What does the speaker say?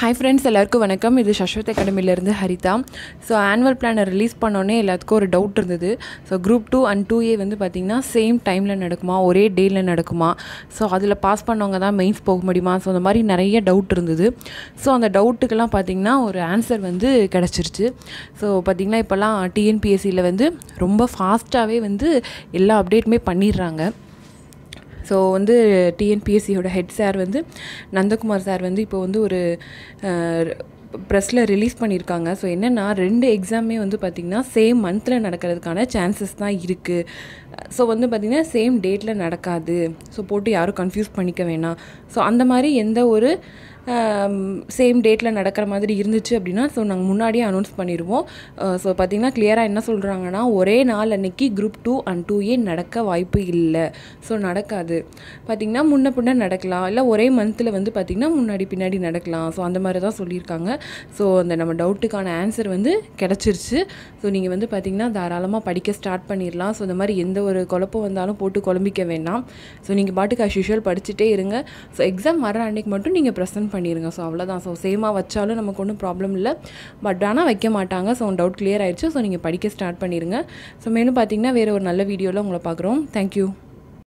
Hi friends எல்லாருக்கும் வணக்கம். இது சஸ்வத் அகாடமிலேருந்து ஹரிதா. ஸோ ஆனுவல் பிளானை ரிலீஸ் பண்ணோன்னே எல்லாத்துக்கும் ஒரு டவுட் இருந்தது. So group two and two A வந்து பார்த்திங்கன்னா சேம் டைமில் நடக்குமா? ஒரே டேயில் நடக்குமா? ஸோ அதில் பாஸ் பண்ணவங்க தான் மெயின்ஸ் போக முடியுமா? ஸோ அந்த மாதிரி நிறைய டவுட் இருந்தது. ஸோ அந்த டவுட்டுக்கெல்லாம் பார்த்திங்கன்னா ஒரு ஆன்சர் வந்து கிடச்சிருச்சு. ஸோ பார்த்திங்கன்னா இப்போல்லாம் டிஎன்பிஎஸ்சியில் வந்து ரொம்ப ஃபாஸ்ட்டாகவே வந்து எல்லா அப்டேட்டுமே பண்ணிடுறாங்க. ஸோ வந்து டிஎன்பிஎஸ்சியோட ஹெட் சார் வந்து நந்தகுமார் சார் வந்து இப்போ வந்து ஒரு ப்ரெஸ்ஸில் ரிலீஸ் பண்ணியிருக்காங்க ஸோ என்னென்னா ரெண்டு எக்ஸாமே வந்து பார்த்திங்கன்னா சேம் மந்தில் நடக்கிறதுக்கான சான்சஸ் தான் இருக்குது ஸோ வந்து பார்த்திங்கன்னா சேம் டேட்டில் நடக்காது. ஸோ போட்டு யாரும் கன்ஃபியூஸ் பண்ணிக்க வேணாம். ஸோ அந்த மாதிரி எந்த ஒரு சேம் டேட்டில் நடக்கிற மாதிரி இருந்துச்சு அப்படின்னா ஸோ நாங்கள் முன்னாடியே அனௌன்ஸ் பண்ணிடுவோம் ஸோ பார்த்திங்கன்னா கிளியராக என்ன சொல்கிறாங்கன்னா ஒரே நாள் அன்னைக்கு group two and two A நடக்க வாய்ப்பு இல்லை. ஸோ நடக்காது. பார்த்திங்கன்னா முன்ன பின்ன நடக்கலாம். இல்லை ஒரே மந்தில் வந்து பார்த்திங்கன்னா முன்னாடி பின்னாடி நடக்கலாம். ஸோ அந்த மாதிரி தான் சொல்லியிருக்காங்க. ஸோ அந்த நம்ம டவுட்டுக்கான ஆன்சர் வந்து கிடச்சிருச்சு. ஸோ நீங்கள் வந்து பார்த்திங்கன்னா தாராளமாக படிக்க ஸ்டார்ட் பண்ணிடலாம் ஸோ இந்த மாதிரி எந்த ஒரு குழப்பம் வந்தாலும் போட்டு குழம்பிக்க வேண்டாம். ஸோ நீங்கள் பாட்டுக்கு அஸ் யூஷுவல் படிச்சுட்டே இருங்க. ஸோ எக்ஸாம் வர அன்னைக்கு மட்டும் நீங்கள் ப்ரெசென்ட் பண்ணிடுங்க ஸோ அவ்வளோதான் ஸோ சேமாக வச்சாலும் நமக்கு ஒன்றும் ப்ராப்ளம் இல்லை. பட் ஆனால் வைக்க மாட்டாங்க. ஸோ டவுட் கிளியர் ஆயிடுச்சு. ஸோ நீங்கள் படிக்க ஸ்டார்ட் பண்ணிடுங்க ஸோ மேலும் பார்த்தீங்கன்னா வேறு ஒரு நல்ல வீடியோவில் உங்களை பார்க்குறோம். தேங்க்யூ